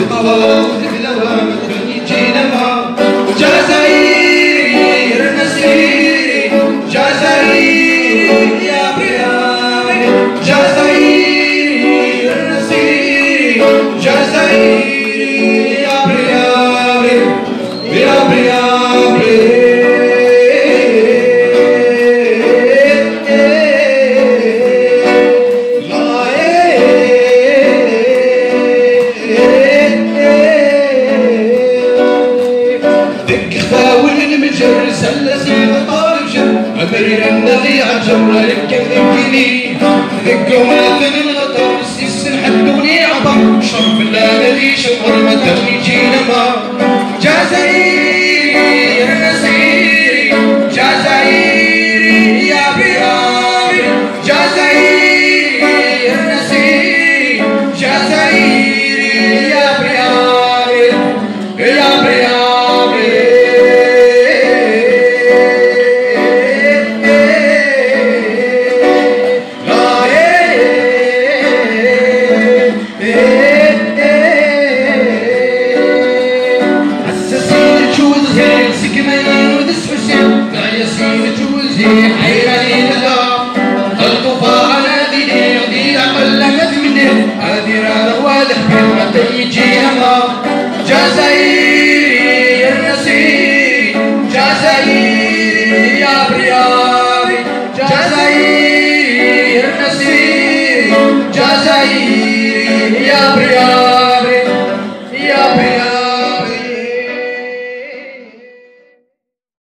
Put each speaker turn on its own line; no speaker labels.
Hello. خاول المجرس الذي طالب جر أمير النبي عجر لك الإمكاني دق وماثل الغطر سيس حدوني عطر شرف الله الذي شمر مدني جينا ما القفا على ديني ودي أقل مدمني هذه رانا واضح